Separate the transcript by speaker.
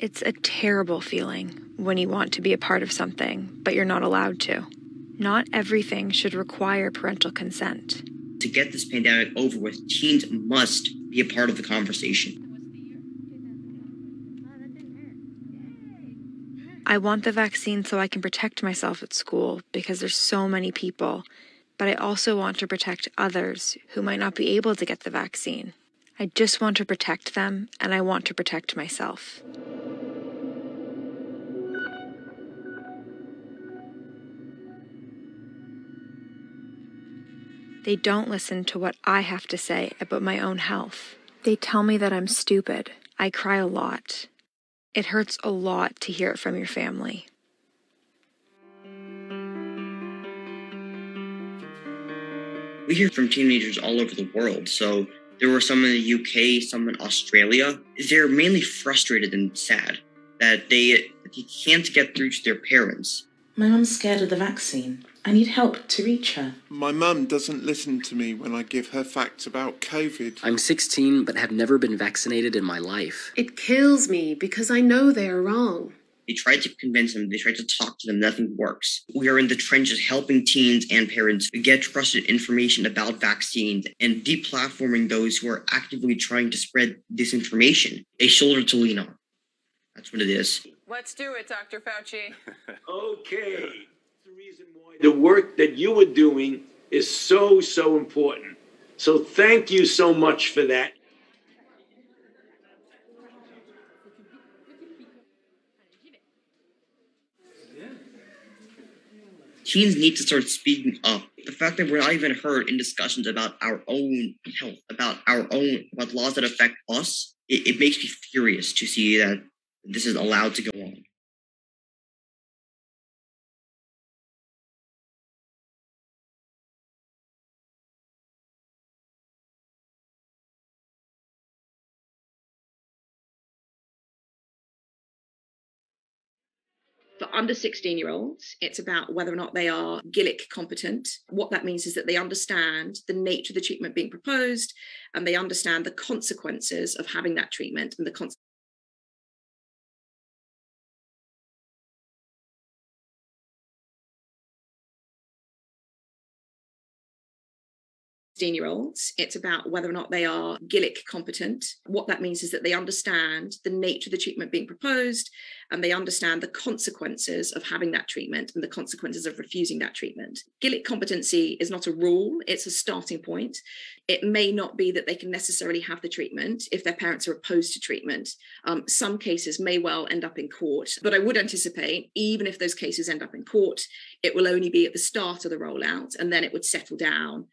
Speaker 1: It's a terrible feeling when you want to be a part of something, but you're not allowed to. Not everything should require parental consent.
Speaker 2: To get this pandemic over with, teens must be a part of the conversation.
Speaker 1: I want the vaccine so I can protect myself at school because there's so many people, but I also want to protect others who might not be able to get the vaccine. I just want to protect them and I want to protect myself. They don't listen to what I have to say about my own health. They tell me that I'm stupid. I cry a lot. It hurts a lot to hear it from your family.
Speaker 2: We hear from teenagers all over the world. So there were some in the UK, some in Australia. They're mainly frustrated and sad that they, they can't get through to their parents.
Speaker 3: My mum's scared of the vaccine. I need help to reach her.
Speaker 4: My mum doesn't listen to me when I give her facts about COVID.
Speaker 5: I'm 16 but have never been vaccinated in my life.
Speaker 6: It kills me because I know they are wrong.
Speaker 2: They tried to convince them, they tried to talk to them, nothing works. We are in the trenches helping teens and parents get trusted information about vaccines and deplatforming those who are actively trying to spread disinformation. A shoulder to lean on. That's what it is.
Speaker 7: Let's do it, Dr. Fauci.
Speaker 8: okay. The reason why the work that you were doing is so, so important. So thank you so much for that.
Speaker 2: Teens need to start speaking up. The fact that we're not even heard in discussions about our own health, about our own, about laws that affect us, it, it makes me furious to see that this is allowed to go on.
Speaker 9: For under 16 year olds, it's about whether or not they are Gillick competent. What that means is that they understand the nature of the treatment being proposed and they understand the consequences of having that treatment and the consequences. 16 year olds. It's about whether or not they are Gillick competent. What that means is that they understand the nature of the treatment being proposed and they understand the consequences of having that treatment and the consequences of refusing that treatment. Gillick competency is not a rule, it's a starting point. It may not be that they can necessarily have the treatment if their parents are opposed to treatment. Um, some cases may well end up in court, but I would anticipate, even if those cases end up in court, it will only be at the start of the rollout and then it would settle down